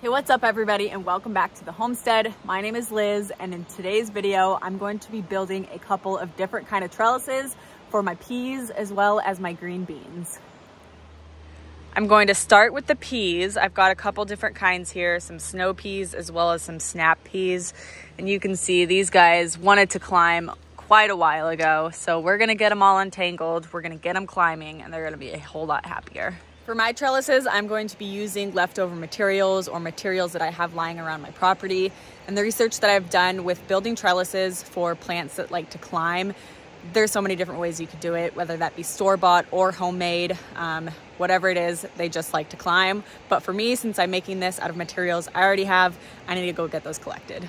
Hey, what's up everybody and welcome back to the homestead. My name is Liz and in today's video, I'm going to be building a couple of different kind of trellises for my peas as well as my green beans. I'm going to start with the peas. I've got a couple different kinds here, some snow peas as well as some snap peas. And you can see these guys wanted to climb quite a while ago. So we're gonna get them all untangled. We're gonna get them climbing and they're gonna be a whole lot happier. For my trellises, I'm going to be using leftover materials or materials that I have lying around my property. And the research that I've done with building trellises for plants that like to climb, there's so many different ways you could do it, whether that be store-bought or homemade, um, whatever it is, they just like to climb. But for me, since I'm making this out of materials I already have, I need to go get those collected.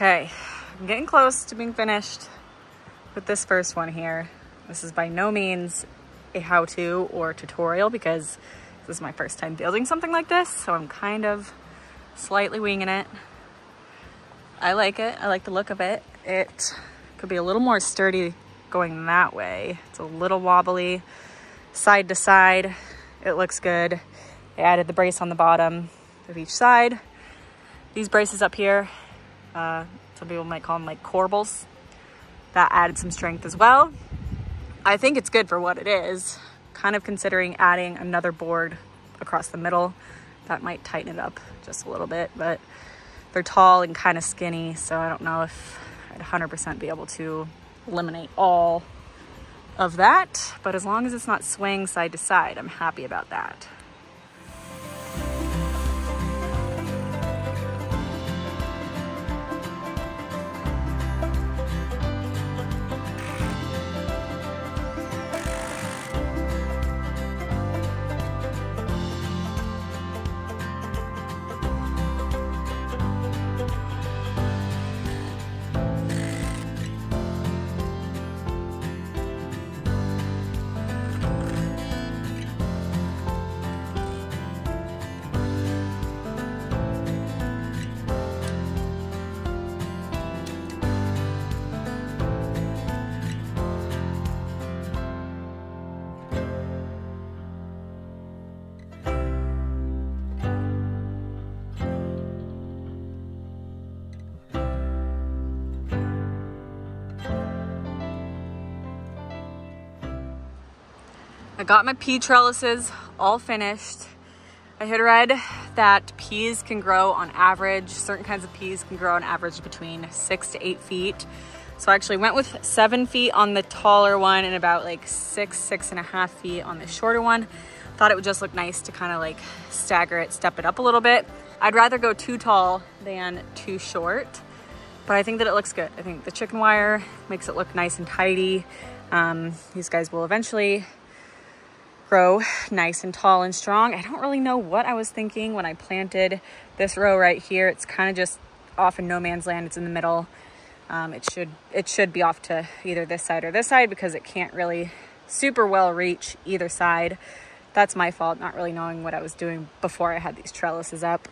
Okay, I'm getting close to being finished with this first one here. This is by no means a how-to or tutorial because this is my first time building something like this, so I'm kind of slightly winging it. I like it. I like the look of it. It could be a little more sturdy going that way. It's a little wobbly side to side. It looks good. I added the brace on the bottom of each side. These braces up here uh, some people might call them like corbels. That added some strength as well. I think it's good for what it is. Kind of considering adding another board across the middle. That might tighten it up just a little bit, but they're tall and kind of skinny, so I don't know if I'd 100% be able to eliminate all of that. But as long as it's not swaying side to side, I'm happy about that. I got my pea trellises all finished. I had read that peas can grow on average, certain kinds of peas can grow on average between six to eight feet. So I actually went with seven feet on the taller one and about like six, six and a half feet on the shorter one. Thought it would just look nice to kind of like stagger it, step it up a little bit. I'd rather go too tall than too short, but I think that it looks good. I think the chicken wire makes it look nice and tidy. Um, these guys will eventually grow nice and tall and strong. I don't really know what I was thinking when I planted this row right here. It's kind of just off in no man's land. It's in the middle. Um, it should it should be off to either this side or this side because it can't really super well reach either side. That's my fault, not really knowing what I was doing before I had these trellises up.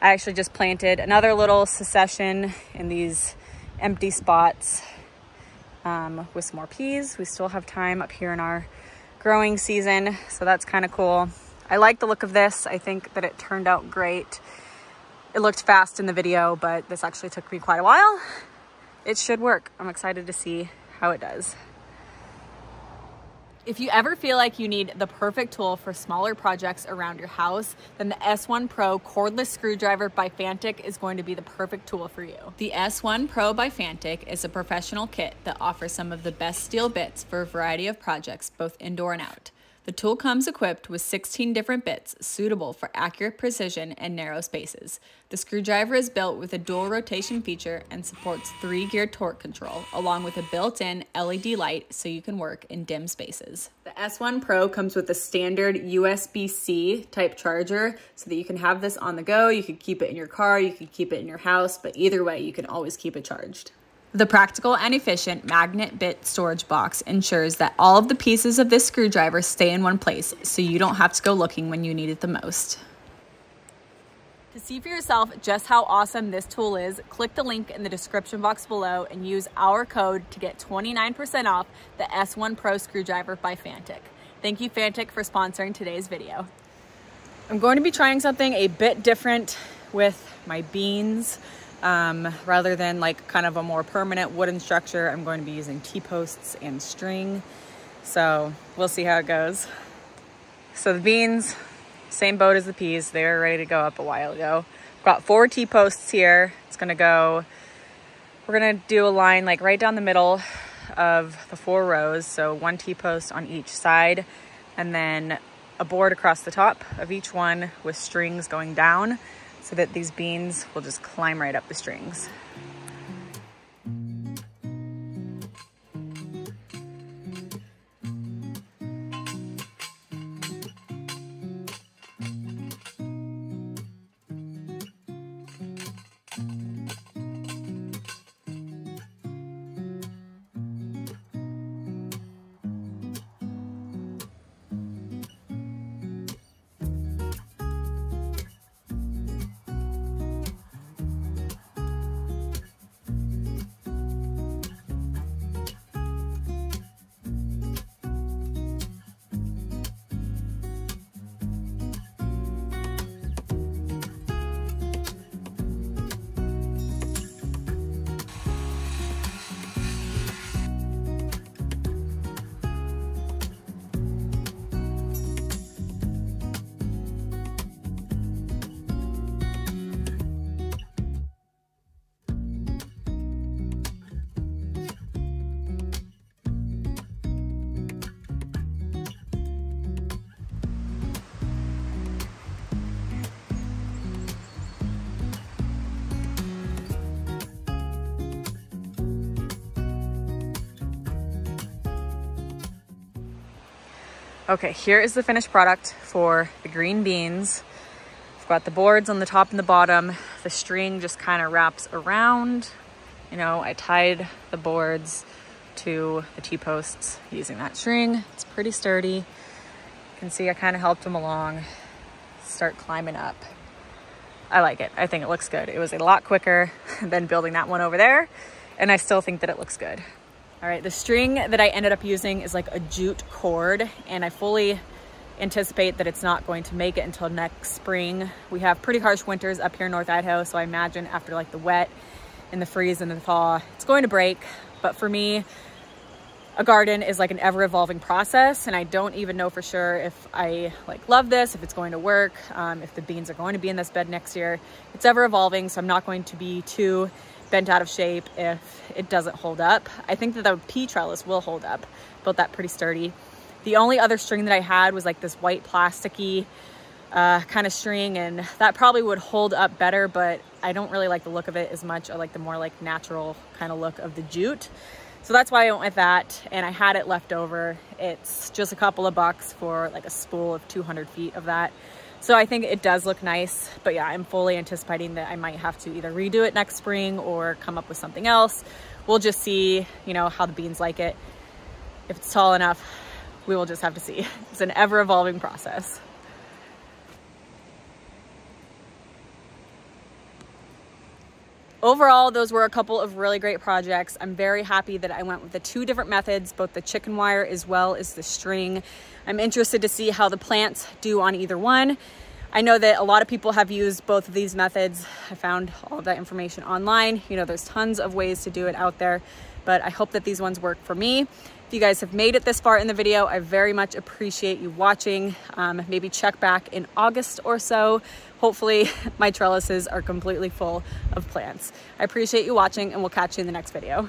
I actually just planted another little succession in these empty spots um, with some more peas. We still have time up here in our growing season. So that's kind of cool. I like the look of this. I think that it turned out great. It looked fast in the video, but this actually took me quite a while. It should work. I'm excited to see how it does. If you ever feel like you need the perfect tool for smaller projects around your house, then the S1 Pro cordless screwdriver by Fanttik is going to be the perfect tool for you. The S1 Pro by Fanttik is a professional kit that offers some of the best steel bits for a variety of projects, both indoor and out. The tool comes equipped with 16 different bits suitable for accurate precision and narrow spaces. The screwdriver is built with a dual rotation feature and supports three gear torque control, along with a built-in LED light so you can work in dim spaces. The S1 Pro comes with a standard USB-C type charger so that you can have this on the go. You could keep it in your car, you could keep it in your house, but either way, you can always keep it charged. The practical and efficient magnet bit storage box ensures that all of the pieces of this screwdriver stay in one place so you don't have to go looking when you need it the most. To see for yourself just how awesome this tool is, click the link in the description box below and use our code to get 29% off the S1 Pro screwdriver by Fanttik. Thank you Fanttik for sponsoring today's video. I'm going to be trying something a bit different with my beans. Um, rather than like kind of a more permanent wooden structure, I'm going to be using T-posts and string. So we'll see how it goes. So the beans, same boat as the peas. They were ready to go up a while ago. got four T-posts here. It's gonna go, we're gonna do a line like right down the middle of the four rows. So one T-post on each side and then a board across the top of each one with strings going down so that these beans will just climb right up the strings. Okay, here is the finished product for the green beans. I've got the boards on the top and the bottom. The string just kind of wraps around. You know, I tied the boards to the T-posts using that string. It's pretty sturdy. You can see I kind of helped them along, start climbing up. I like it. I think it looks good. It was a lot quicker than building that one over there. And I still think that it looks good. All right, the string that I ended up using is like a jute cord and I fully anticipate that it's not going to make it until next spring. We have pretty harsh winters up here in North Idaho, so I imagine after like the wet and the freeze and the thaw, it's going to break. But for me, a garden is like an ever evolving process and I don't even know for sure if I like love this, if it's going to work, um, if the beans are going to be in this bed next year. It's ever evolving, so I'm not going to be too bent out of shape if it doesn't hold up. I think that the pea trellis will hold up. Built that pretty sturdy. The only other string that I had was like this white plasticky uh, kind of string and that probably would hold up better, but I don't really like the look of it as much. I like the more like natural kind of look of the jute. So that's why I went with that and I had it left over. It's just a couple of bucks for like a spool of 200 feet of that. So I think it does look nice, but yeah, I'm fully anticipating that I might have to either redo it next spring or come up with something else. We'll just see, you know, how the beans like it. If it's tall enough, we will just have to see. It's an ever evolving process. Overall, those were a couple of really great projects. I'm very happy that I went with the two different methods, both the chicken wire as well as the string. I'm interested to see how the plants do on either one. I know that a lot of people have used both of these methods. I found all that information online. You know, there's tons of ways to do it out there, but I hope that these ones work for me. If If you guys have made it this far in the video, I very much appreciate you watching. Um, maybe check back in August or so. Hopefully my trellises are completely full of plants. I appreciate you watching and we'll catch you in the next video.